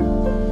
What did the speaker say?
Bye.